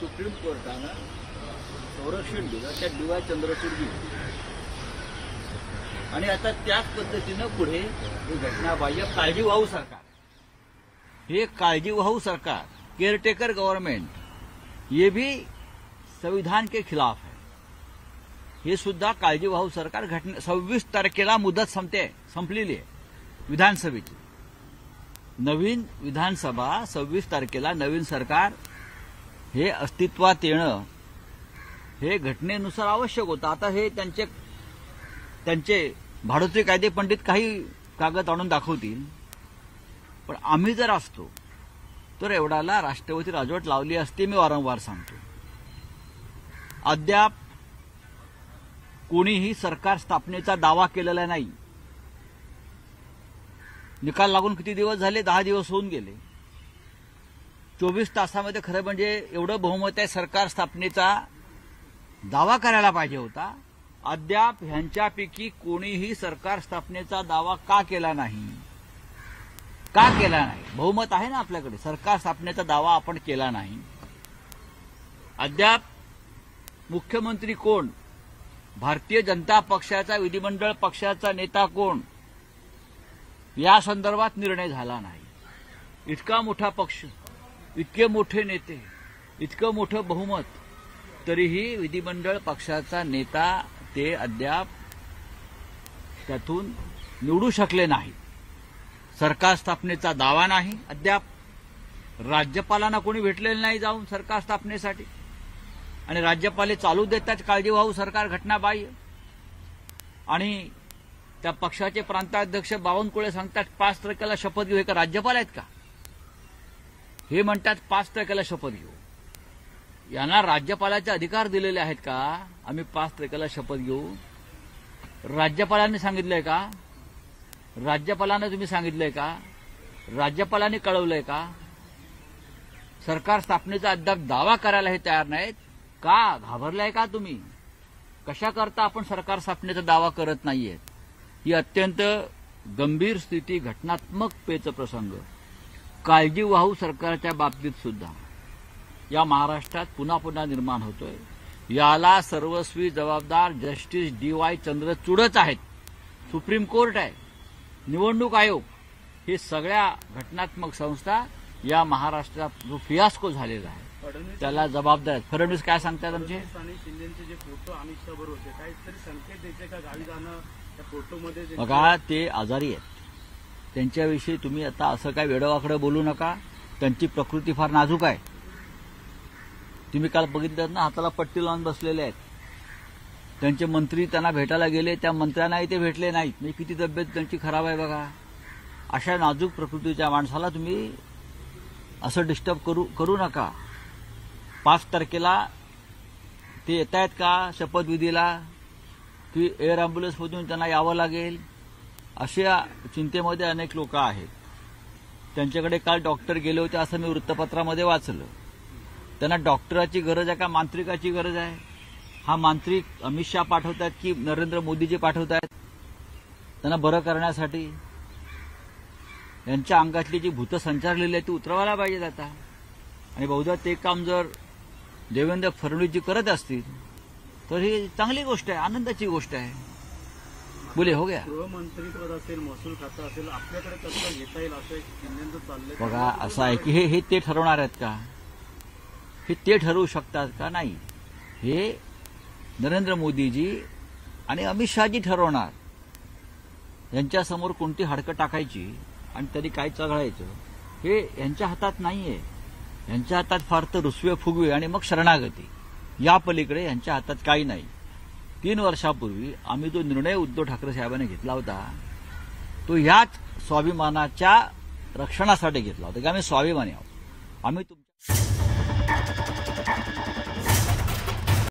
Supreme कोर्टानं संरक्षण दिलं त्या डीवाय चंद्रचूड आणि आता त्याच पद्धतीनं पुढे हे घटनाबाह्य काळजीवाहू सरकार. हे काळजीवाहू सरकार केयरटेकर गव्हर्नमेंट ये भी संविधान के खिलाफ है. हे सुद्धा काळजीवाहू सरकार घटना सव्वीस तारखेला मुदत संपते संपलेली आहे विधानसभेची. नवीन विधानसभा सव्वीस तारखेला नवीन सरकार हे अस्तित्वात येणं हे घटनेनुसार आवश्यक होतं. आता हे त्यांचे त्यांचे भाडोत्री कायदे पंडित काही कागद आणून दाखवतील. पण आम्ही जर असतो तर एवढाला राष्ट्रपती राजवट लावली असती मी वारंवार सांगतो. अद्याप कोणीही सरकार स्थापनेचा दावा केलेला नाही. निकाल लागून किती दिवस झाले? दहा दिवस होऊन गेले. चोवीस तासामध्ये खरं म्हणजे एवढं बहुमत आहे सरकार स्थापनेचा दावा करायला पाहिजे होता. अद्याप ह्यांच्यापैकी कोणीही सरकार स्थापनेचा दावा का केला नाही? का केला नाही? बहुमत आहे ना आपल्याकडे? सरकार स्थापनेचा दावा आपण केला नाही. अद्याप मुख्यमंत्री कोण? भारतीय जनता पक्षाचा विधिमंडळ पक्षाचा नेता कोण? या संदर्भात निर्णय झाला नाही. इतका मोठा पक्ष इतके मोठे नेते इतकं मोठं बहुमत तरीही विधिमंडळ पक्षाचा नेता ते अद्याप त्यातून निवडू शकले नाही. सरकार स्थापनेचा दावा नाही अद्याप राज्यपालांना कोणी भेटलेलं नाही जाऊन सरकार स्थापनेसाठी. आणि राज्यपाले चालू देतात काळजीवाहू सरकार घटनाबाह्य. आणि त्या पक्षाचे प्रांताध्यक्ष बावनकुळे सांगतात पाच तारखेला शपथ घेऊ हे का राज्यपाल आहेत का? हे म्हणतात पाच तारखेला शपथ घेऊ. यांना राज्यपालाचे अधिकार दिलेले आहेत का? आम्ही पाच तारखेला शपथ घेऊ. राज्यपालांनी सांगितलंय का? राज्यपालांना तुम्ही सांगितलंय का? राज्यपालांनी कळवलंय का? सरकार स्थापनेचा अद्याप दावा करायला हे तयार नाहीत. का? घाबरलाय का तुम्ही? कशा करता आपण सरकार स्थापनेचा दावा करत नाहीयेत? ही अत्यंत गंभीर स्थिती घटनात्मक पेच प्रसंग काळजीवाहू सरकारच्या बाबतीत सुद्धा. या महाराष्ट्रात पुन्हा पुन्हा निर्माण होतोय. याला सर्वस्वी जबाबदार जस्टिस डी वाय चंद्रचूडच आहेत. सुप्रीम कोर्ट आहे. निवडणूक आयोग हे सगळ्या घटनात्मक संस्था या महाराष्ट्रात जो फियास्को झालेला आहे त्याला जबाबदार आहेत. फडणवीस काय सांगतात आमचे? जे फोटो अमित शहा बरोबर होते काहीतरी संकेत द्यायचे का? गावी जाणं त्या फोटोमध्ये जे- बघा ते आजारी आहेत. त्यांच्याविषयी तुम्ही आता असं काय वेडवाकडं बोलू नका. त्यांची प्रकृती फार नाजूक आहे. तुम्ही काल बघितलं ना हाताला पट्टी लावून बसलेले आहेत. त्यांचे मंत्री त्यांना भेटायला गेले त्या मंत्र्यांनाही ते भेटले नाहीत. म्हणजे किती तब्येत त्यांची खराब आहे बघा. अशा नाजूक प्रकृतीच्या माणसाला तुम्ही असं डिस्टर्ब करू करू नका. पाच तारखेला ते येत आहेत का? शपथविधीला? की एअर अँब्युलन्समधून त्यांना यावं लागेल? अशा चिंतेमध्ये अनेक लोक आहेत. त्यांच्याकडे काल डॉक्टर गेले होते असं मी वृत्तपत्रामध्ये वाचलं. त्यांना डॉक्टराची गरज आहे का मांत्रिकाची गरज आहे? हा मांत्रिक अमित शहा पाठवत आहेत की नरेंद्र मोदीजी पाठवत आहेत त्यांना बरं करण्यासाठी? यांच्या अंगातली जी भूतं संचारलेली आहे ती उतरवायला पाहिजेत आता. आणि बहुधा ते काम जर देवेंद्र फडणवीसजी करत असतील तर ही चांगली गोष्ट आहे आनंदाची गोष्ट आहे. बोले हो गया. गृहमंत्रीपद असेल महसूल खातं असेल आपल्याकडे कसं घेता येईल असं एक चाललंय. बघा असं आहे की हे हे ते ठरवणार आहेत का? हे ते ठरवू शकतात का? नाही. हे नरेंद्र मोदीजी आणि अमित शहाजी ठरवणार. यांच्यासमोर कोणती हाडकं टाकायची आणि तरी काय चघळायचं हे यांच्या हातात नाहीये. यांच्या हातात फार तर रुसवे फुगवे आणि मग शरणागती. या पलीकडे यांच्या हातात काही नाही. तीन वर्षापूर्वी आम्ही जो निर्णय उद्धव ठाकरे साहेबांनी घेतला होता तो ह्याच स्वाभिमानाच्या रक्षणासाठी घेतला होता की आम्ही स्वाभिमानी आहोत. आम्ही तुमच्या